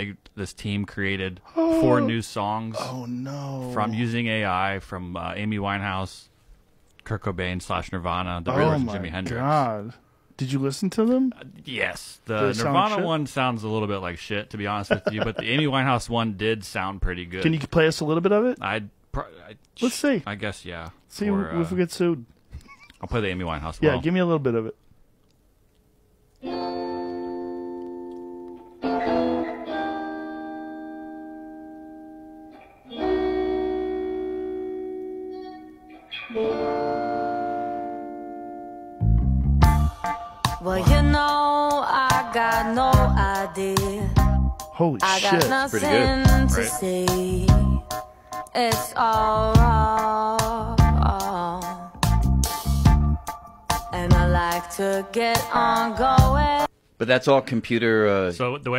they, this team created four new songs Oh no! from using AI from uh, Amy Winehouse, Kurt Cobain slash Nirvana, the oh Beatles, and my Jimi Hendrix. god! Did you listen to them? Yes, the Nirvana one sounds a little bit like shit, to be honest with you, but the Amy Winehouse one did sound pretty good. Can you play us a little bit of it? I'd pro- I, Let's see. I guess yeah. See Or, if uh, we get sued. I'll play the Amy Winehouse. One. Yeah, well. give me a little bit of it. Well, you know, I got no idea. Holy I got shit! nothing pretty good, to right? say. It's all wrong. And I like to get on going. But that's all computer. Uh, So the way